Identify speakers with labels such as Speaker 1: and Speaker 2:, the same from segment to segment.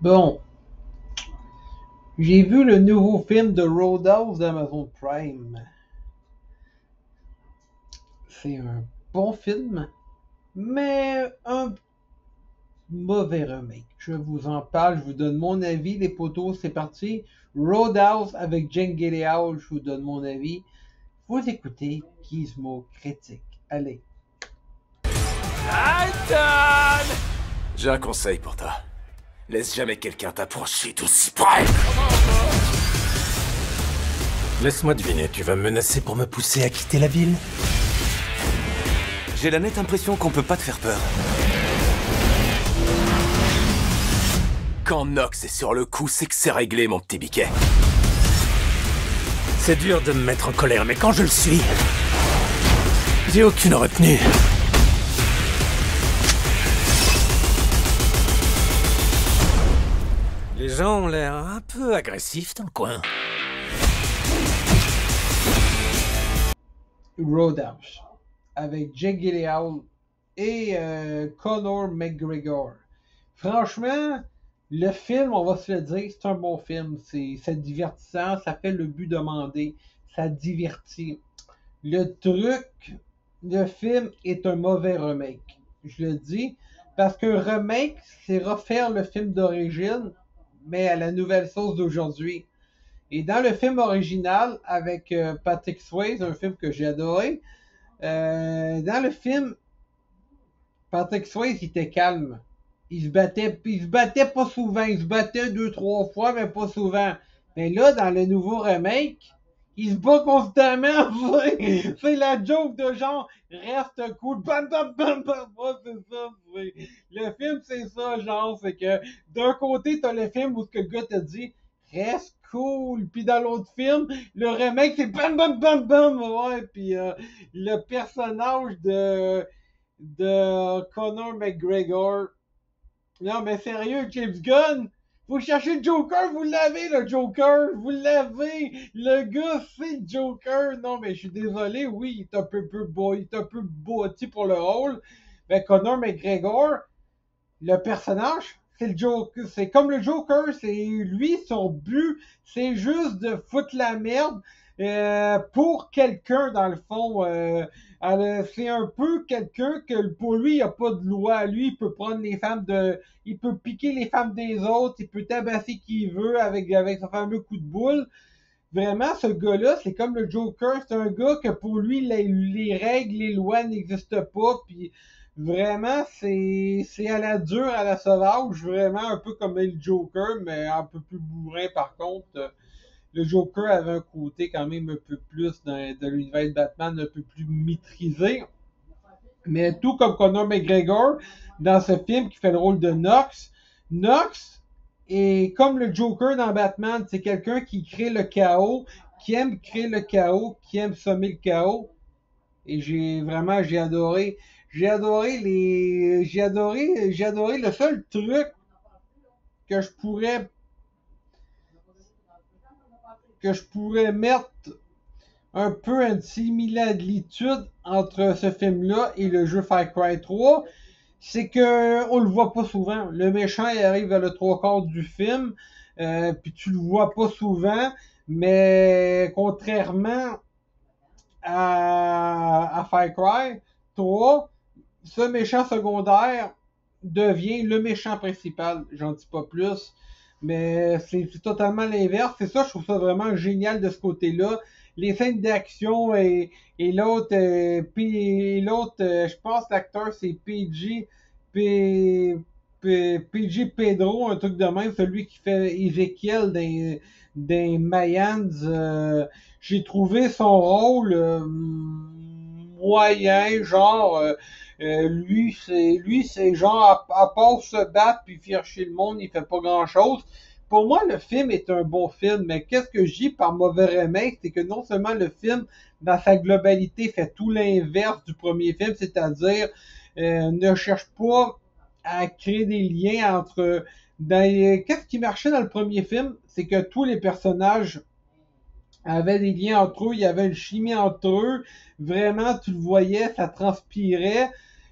Speaker 1: Bon. J'ai vu le nouveau film de Roadhouse d'Amazon Prime. C'est un bon film, mais un mauvais remake. Je vous en parle, je vous donne mon avis. Les poteaux, c'est parti. Roadhouse avec Jen Gillial, je vous donne mon avis. Vous écoutez Gizmo Critique. Allez.
Speaker 2: J'ai un conseil pour toi. Laisse jamais quelqu'un t'approcher d'aussi près.
Speaker 3: Laisse-moi deviner, tu vas me menacer pour me pousser à quitter la ville?
Speaker 2: J'ai la nette impression qu'on peut pas te faire peur. Quand Nox est sur le coup, c'est que c'est réglé, mon petit biquet.
Speaker 3: C'est dur de me mettre en colère, mais quand je le suis, j'ai aucune retenue. Gens ont l'air un peu agressifs dans le coin.
Speaker 1: Roadhouse avec Jake Gyllenhaal et euh, Conor McGregor. Franchement, le film, on va se le dire, c'est un bon film. C'est divertissant, ça fait le but demandé, ça divertit. Le truc, le film est un mauvais remake. Je le dis parce que remake, c'est refaire le film d'origine, mais à la nouvelle sauce d'aujourd'hui. Et dans le film original avec euh, Patrick Swayze, un film que j'ai adoré, euh, dans le film, Patrick Swayze il était calme. Il se battait, il se battait pas souvent. Il se battait deux, trois fois, mais pas souvent. Mais là, dans le nouveau remake, il se bat constamment. C'est- la joke de genre, reste cool. Bam, bam, bam, bam. C'est ça. Le film, c'est ça, genre, c'est que d'un côté, t'as le film où ce que le gars te dit, reste cool. Puis dans l'autre film, le remake, c'est bam, bam, bam, bam. Ouais, puis euh, le personnage de, de Conor McGregor. Non, mais sérieux, James Gunn, vous cherchez le Joker, vous l'avez, le Joker, vous l'avez. Le gars, c'est le Joker. Non, mais je suis désolé, oui, il est un peu, peu beau, il est un peu bâti pour le rôle. Mais Conor McGregor, le personnage, c'est le Joker. C'est comme le Joker, c'est lui, son but, c'est juste de foutre la merde euh, pour quelqu'un, dans le fond. Euh, c'est un peu quelqu'un que pour lui, il n'y a pas de loi. Lui, il peut prendre les femmes de. Il peut piquer les femmes des autres, il peut tabasser qui il veut avec, avec son fameux coup de boule. Vraiment, ce gars-là, c'est comme le Joker. C'est un gars que pour lui, les, les règles, les lois n'existent pas. Puis vraiment, c'est c'est à la dure, à la sauvage. Vraiment un peu comme le Joker, mais un peu plus bourrin par contre. Le Joker avait un côté quand même un peu plus dans, de l'univers de Batman, un peu plus maîtrisé. Mais tout comme Conor McGregor, dans ce film qui fait le rôle de Nox, Nox est comme le Joker dans Batman, c'est quelqu'un qui crée le chaos, qui aime créer le chaos, qui aime sommer le chaos. Et j'ai vraiment, j'ai adoré, j'ai adoré les, j'ai adoré, j'ai adoré le seul truc que je pourrais, que je pourrais mettre un peu une similitude entre ce film-là et le jeu Far Cry 3, c'est que on le voit pas souvent. Le méchant il arrive à le trois quarts du film, euh, puis tu le vois pas souvent, mais contrairement à, à Cry 3, ce méchant secondaire devient le méchant principal. J'en dis pas plus. Mais c'est totalement l'inverse. C'est ça, je trouve ça vraiment génial de ce côté-là. Les scènes d'action et, et l'autre, euh, l'autre, euh, je pense l'acteur c'est PG, P, P- PG Pedro, un truc de même, celui qui fait Ezekiel des, des Mayans. euh, j'ai trouvé son rôle euh, moyen, genre euh, lui c'est lui c'est genre à, à part se battre puis faire chier le monde, il fait pas grand chose. Pour moi, le film est un bon film, mais qu'est-ce que dis par mauvais remake, c'est que non seulement le film, dans sa globalité, fait tout l'inverse du premier film, c'est-à-dire euh, ne cherche pas à créer des liens entre. Qu'est-ce qui marchait dans le premier film, c'est que tous les personnages avaient des liens entre eux, il y avait une chimie entre eux, vraiment, tu le voyais, ça transpirait.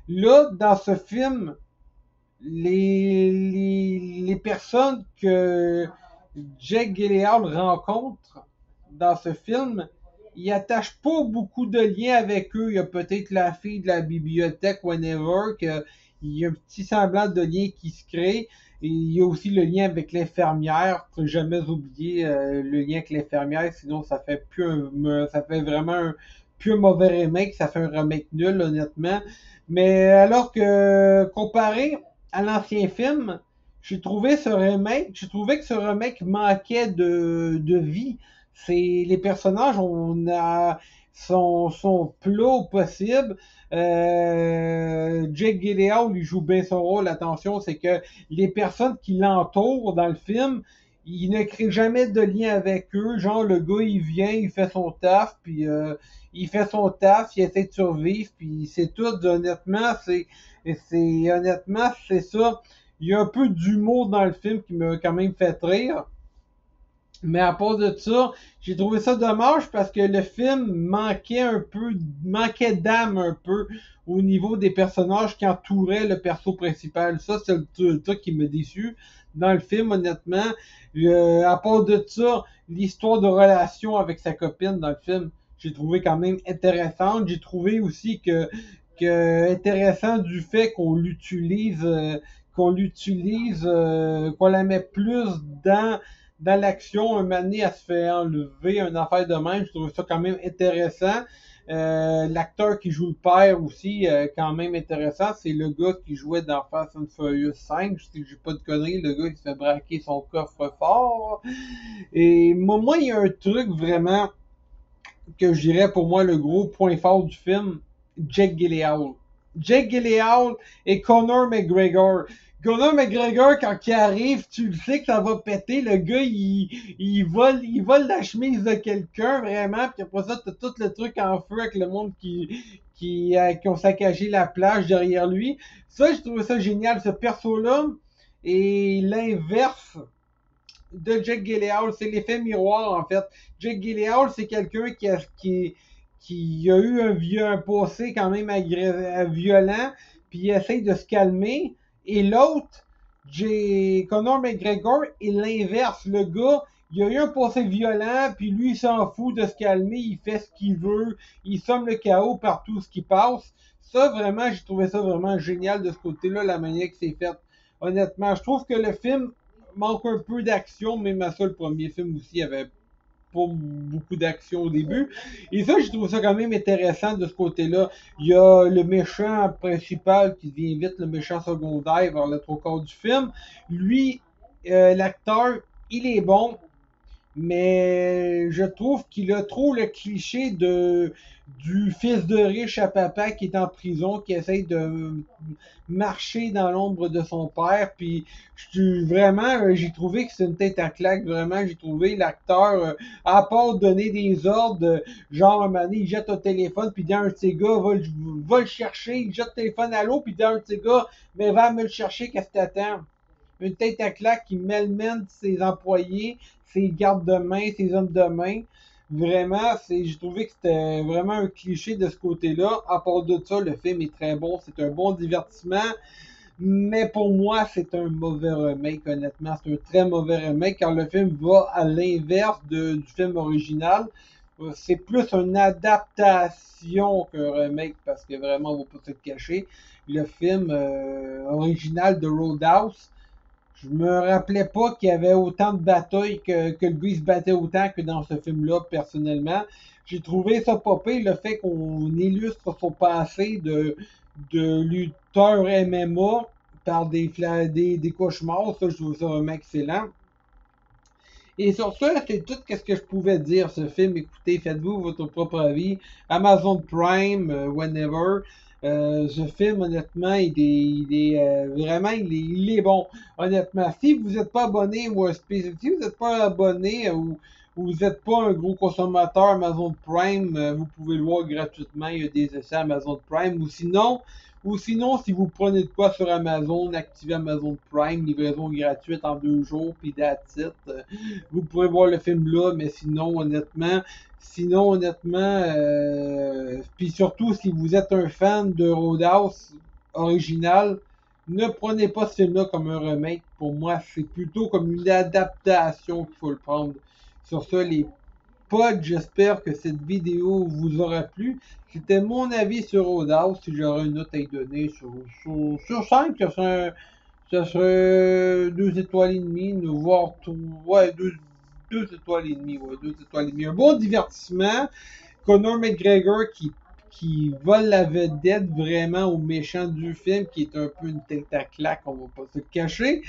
Speaker 1: Là, dans ce film, les, les, personnes que Jake Gyllenhaal rencontre dans ce film, il attache pas beaucoup de liens avec eux. Il y a peut-être la fille de la bibliothèque, whenever, que il y a un petit semblant de lien qui se crée. Il y a aussi le lien avec l'infirmière. Faut jamais oublier euh, le lien avec l'infirmière, sinon ça fait plus un, ça fait vraiment un plus mauvais remake, ça fait un remake nul, honnêtement. Mais alors que comparé à l'ancien film, j'ai trouvé ce remake, j'ai trouvé que ce remake manquait de, de vie. C'est les personnages, on a sont, sont plats possible. Euh, Jake lui joue bien son rôle. Attention, c'est que les personnes qui l'entourent dans le film, il ne crée jamais de lien avec eux. Genre, le gars, il vient, il fait son taf, puis euh, il fait son taf, il essaie de survivre, puis c'est tout. Honnêtement, c'est, c'est honnêtement, c'est ça. Il y a un peu d'humour dans le film qui m'a quand même fait rire. Mais à part de ça, j'ai trouvé ça dommage parce que le film manquait un peu, manquait d'âme un peu au niveau des personnages qui entouraient le perso principal. Ça, c'est le, truc qui me déçu dans le film, honnêtement. Euh, à part de ça, l'histoire de relation avec sa copine dans le film, j'ai trouvé quand même intéressante. J'ai trouvé aussi que, que intéressant du fait qu'on l'utilise, euh, qu'on l'utilise, euh, qu'on la met plus dans dans l'action, un mané à se fait enlever, un affaire de même. Je trouve ça quand même intéressant. Euh, L'acteur qui joue le père aussi, euh, quand même intéressant. C'est le gars qui jouait dans Fast and Furious 5. Je sais que j'ai pas de conneries, le gars qui se fait braquer son coffre fort. Et moi, moi, il y a un truc vraiment que je dirais pour moi le gros point fort du film, Jake Gyllenhaal. Jake Gyllenhaal et Conor McGregor. Conor McGregor, quand il arrive, tu le sais que ça va péter. Le gars, il, il, vole, il vole la chemise de quelqu'un, vraiment. Puis après ça, t'as tout le truc en feu avec le monde qui, qui, euh, qui ont saccagé la plage derrière lui. Ça, je trouve ça génial. Ce perso-là est l'inverse de Jack Gyllenhaal. C'est l'effet miroir, en fait. Jack Gyllenhaal, c'est quelqu'un qui a, qui, qui a eu un, un passé quand même violent, puis il essaye de se calmer. Et l'autre, j'ai Conor McGregor, est l'inverse. Le gars, il a eu un passé violent, puis lui, il s'en fout de se calmer, il fait ce qu'il veut, il somme le chaos par tout ce qui passe. Ça, vraiment, j'ai trouvé ça vraiment génial de ce côté-là, la manière que c'est fait. Honnêtement, je trouve que le film manque un peu d'action, même à ça, le premier film aussi avait pas beaucoup d'action au début. Et ça, je trouve ça quand même intéressant de ce côté-là. Il y a le méchant principal qui devient vite le méchant secondaire vers le trois quarts du film. Lui, euh, l'acteur, il est bon, mais je trouve qu'il a trop le cliché de du fils de riche à papa qui est en prison, qui essaye de marcher dans l'ombre de son père. Puis vraiment, euh, j'ai trouvé que c'est une tête à claque. Vraiment, j'ai trouvé l'acteur, euh, à part donner des ordres, genre un moment il jette un téléphone, puis d'un de ses gars va, va, le chercher, il jette le téléphone à l'eau, puis d'un de ses gars, mais va me le chercher, qu'est-ce que t'attends? Une tête à claque qui mêle ses employés, ses gardes de main, ses hommes de main vraiment, c'est, j'ai trouvé que c'était vraiment un cliché de ce côté-là. À part de ça, le film est très bon, c'est un bon divertissement. Mais pour moi, c'est un mauvais remake, honnêtement. C'est un très mauvais remake car le film va à l'inverse du film original. C'est plus une adaptation qu'un remake parce que vraiment, on va pas se cacher. Le film euh, original de Roadhouse, je me rappelais pas qu'il y avait autant de batailles que, que le gars se battait autant que dans ce film-là, personnellement. J'ai trouvé ça popé, le fait qu'on illustre son passé de, de lutteur MMA par des, des, des cauchemars. Ça, je trouve ça vraiment excellent. Et sur ça, c'est tout ce que je pouvais dire. Ce film, écoutez, faites-vous votre propre avis. Amazon Prime, euh, whenever. Euh, ce film, honnêtement, il est, euh, vraiment, il est, bon. Honnêtement, si vous n'êtes pas abonné ou si vous n'êtes pas abonné ou, vous n'êtes pas un gros consommateur Amazon Prime, euh, vous pouvez le voir gratuitement. Il y a des essais Amazon Prime. Ou sinon, ou sinon, si vous prenez de quoi sur Amazon, activez Amazon Prime, livraison gratuite en deux jours, puis that's vous pourrez voir le film là, mais sinon, honnêtement, sinon, honnêtement, euh, puis surtout, si vous êtes un fan de Roadhouse original, Ne prenez pas ce film-là comme un remake. Pour moi, c'est plutôt comme une adaptation qu'il faut le prendre. Sur ça, les potes, j'espère que cette vidéo vous aura plu. C'était mon avis sur Roadhouse. Si j'aurais une note à y donner sur, sur, sur 5, ça serait, ça serait 2 étoiles et demie, voire ouais, 2 deux étoiles et demie, ouais, deux étoiles et demie. Un bon divertissement. Conor McGregor qui qui vole la vedette vraiment au méchant du film, qui est un peu une tête à claque, on va pas se cacher.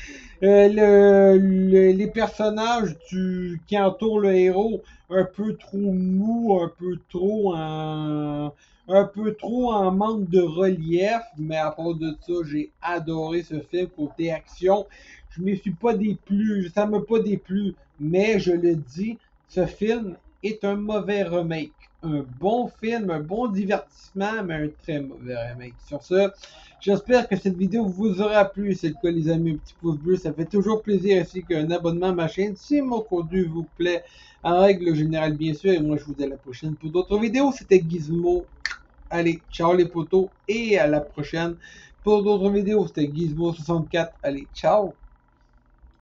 Speaker 1: Euh, le, les personnages du, qui entourent le héros, un peu trop mou, un peu trop en, un peu trop en manque de relief, mais à part de ça, j'ai adoré ce film côté action. Je me suis pas déplu, ça m'a pas déplu, mais je le dis, ce film est un mauvais remake un bon film, un bon divertissement, mais un très mauvais remake. Sur ce, j'espère que cette vidéo vous aura plu. C'est le cas, les amis, un petit pouce bleu, ça fait toujours plaisir ainsi qu'un abonnement à ma chaîne si mon contenu vous plaît. En règle générale, bien sûr, et moi je vous dis à la prochaine pour d'autres vidéos. C'était Gizmo. Allez, ciao les potos et à la prochaine pour d'autres vidéos. C'était Gizmo64. Allez, ciao!